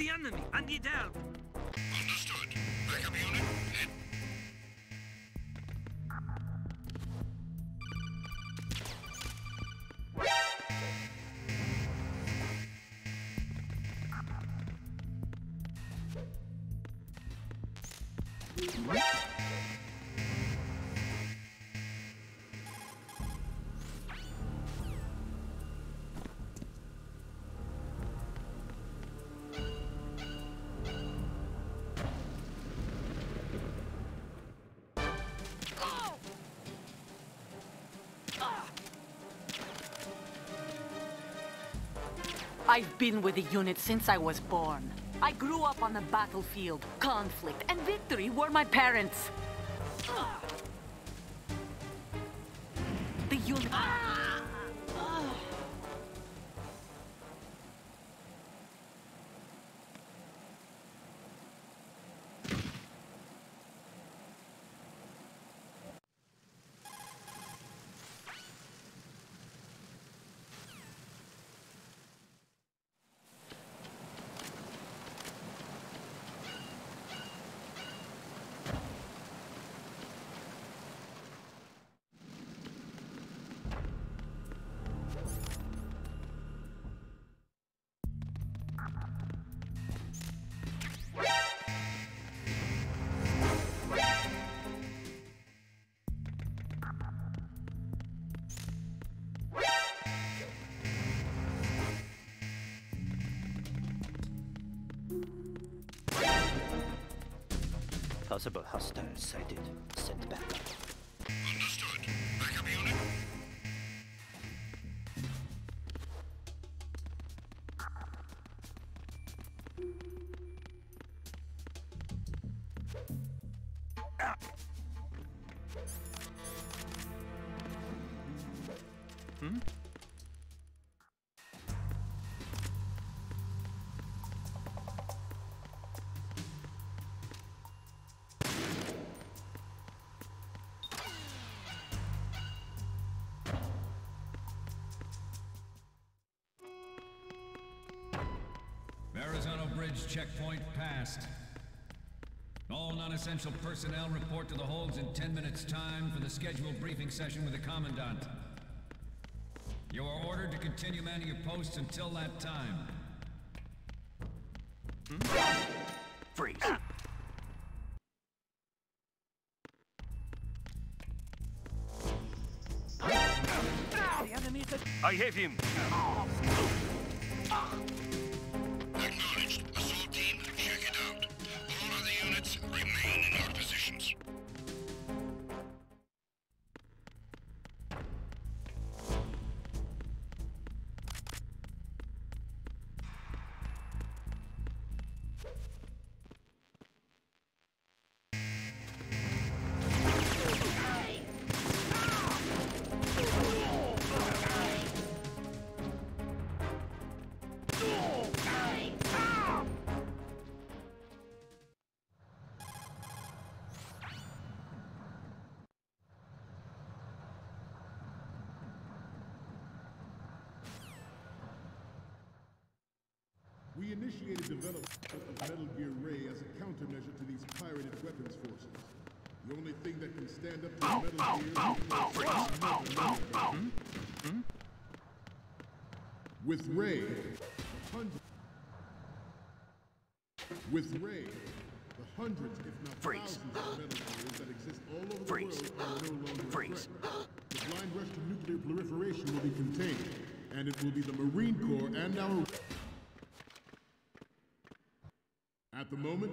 enemy. I need help. Understood. Backup unit. Head. I've been with the unit since I was born. I grew up on the battlefield. Conflict and victory were my parents. The unit... Possible hostiles sighted. Send backup. Understood. Backup unit. Verrazano Bridge checkpoint passed. All non-essential personnel report to the holds in 10 minutes' time for the scheduled briefing session with the Commandant. You are ordered to continue manning your posts until that time. Freeze! I have him. Initiated development of Metal Gear Ray as a countermeasure to these pirated weapons forces. The only thing that can stand up to Metal Gear is With Ray, hundreds. With Ray, the hundreds, if not Freeze. thousands of Metal Gears that exist all over Freeze. the world are no longer Freeze. The blind rush to nuclear proliferation will be contained, and it will be the Marine Corps and our At the moment,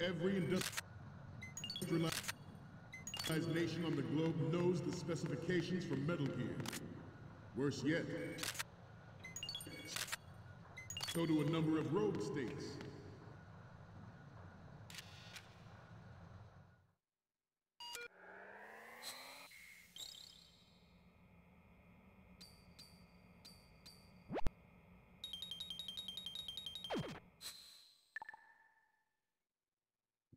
every industrialized nation on the globe knows the specifications for Metal Gear. Worse yet, so do a number of rogue states.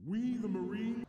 We, the Marines,